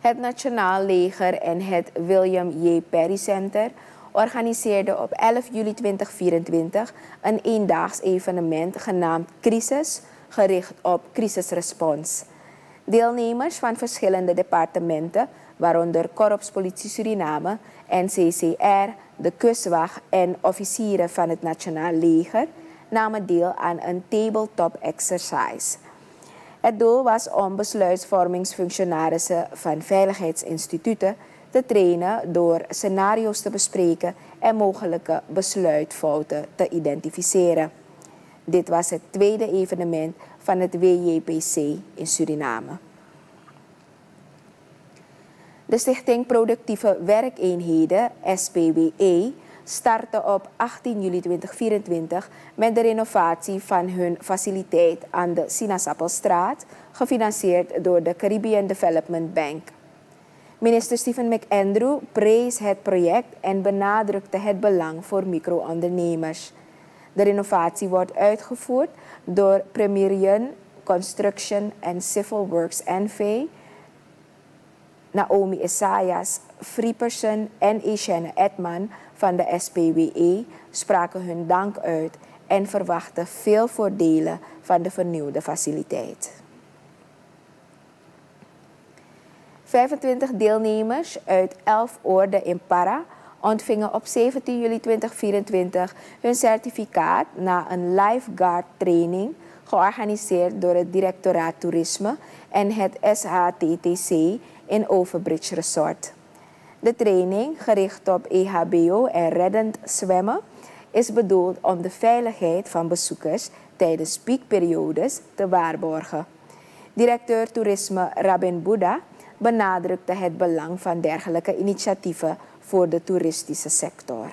Het Nationaal Leger en het William J. Perry Center organiseerden op 11 juli 2024 een eendaags evenement genaamd Crisis, gericht op crisisrespons. Deelnemers van verschillende departementen, waaronder Korpspolitie Suriname, NCCR, de Kustwacht en officieren van het Nationaal Leger, namen deel aan een tabletop exercise. Het doel was om besluitvormingsfunctionarissen van veiligheidsinstituten te trainen door scenario's te bespreken en mogelijke besluitfouten te identificeren. Dit was het tweede evenement van het WJPC in Suriname. De Stichting Productieve Werkeenheden, SPWE, startte op 18 juli 2024 met de renovatie van hun faciliteit aan de Sinaasappelstraat, gefinancierd door de Caribbean Development Bank. Minister Stephen McAndrew prees het project en benadrukte het belang voor micro-ondernemers. De renovatie wordt uitgevoerd door Premierian Construction and Civil Works NV, Naomi Isaias, Friepersen en Etienne Edman van de SPWE spraken hun dank uit en verwachten veel voordelen van de vernieuwde faciliteit. 25 deelnemers uit 11 oorden in Para ontvingen op 17 juli 2024 hun certificaat na een lifeguard training georganiseerd door het Directoraat Toerisme en het SHTTC in Overbridge Resort. De training, gericht op EHBO en reddend zwemmen, is bedoeld om de veiligheid van bezoekers tijdens piekperiodes te waarborgen. Directeur Toerisme Rabin Buddha benadrukte het belang van dergelijke initiatieven voor de toeristische sector.